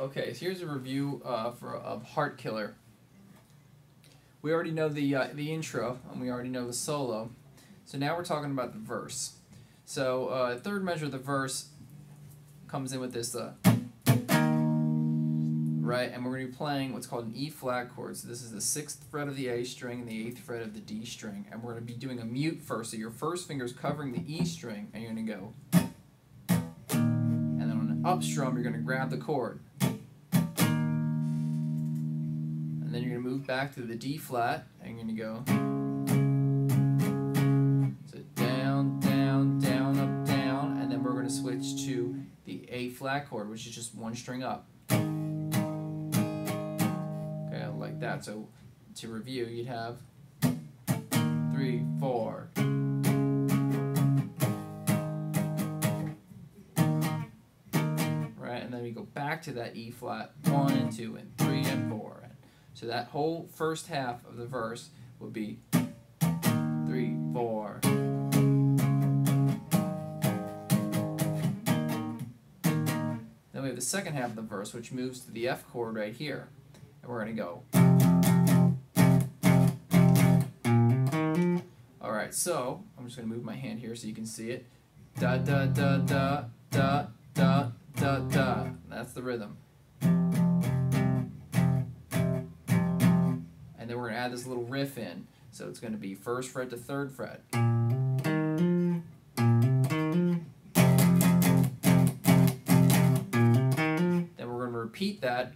Okay, so here's a review uh, for of Heart Killer. We already know the uh, the intro, and we already know the solo. So now we're talking about the verse. So uh, third measure of the verse comes in with this uh, right, and we're going to be playing what's called an E flat chord. So this is the sixth fret of the A string and the eighth fret of the D string, and we're going to be doing a mute first. So your first finger is covering the E string, and you're going to go, and then on an up strum, you're going to grab the chord. Back to the D flat, you're going to go. So down, down, down, up, down, and then we're going to switch to the A flat chord, which is just one string up. Okay, like that. So to review, you'd have three, four. Right, and then we go back to that E flat, one and two and three and four. So that whole first half of the verse would be three, four. Then we have the second half of the verse, which moves to the F chord right here. And we're going to go. Alright, so I'm just going to move my hand here so you can see it. Da da da da da da da da. That's the rhythm. Little riff in. So it's going to be first fret to third fret. Then we're going to repeat that,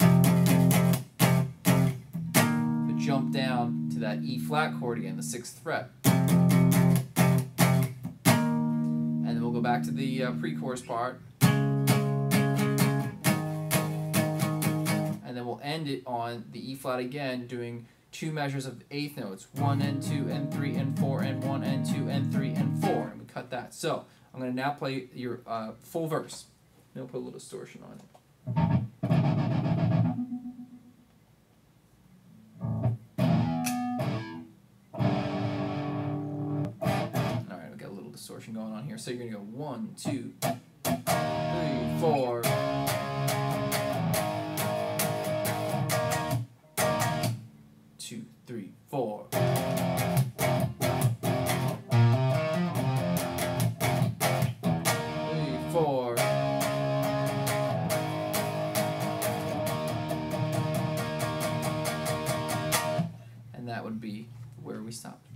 but jump down to that E flat chord again, the sixth fret. And then we'll go back to the uh, pre-chorus part. And then we'll end it on the E flat again, doing two measures of eighth notes, one and two and three and four and one and two and three and four, and we cut that. So I'm going to now play your uh, full verse. Then we'll put a little distortion on it. Alright, we got a little distortion going on here. So you're going to go one, two, three, four. Be where we stopped.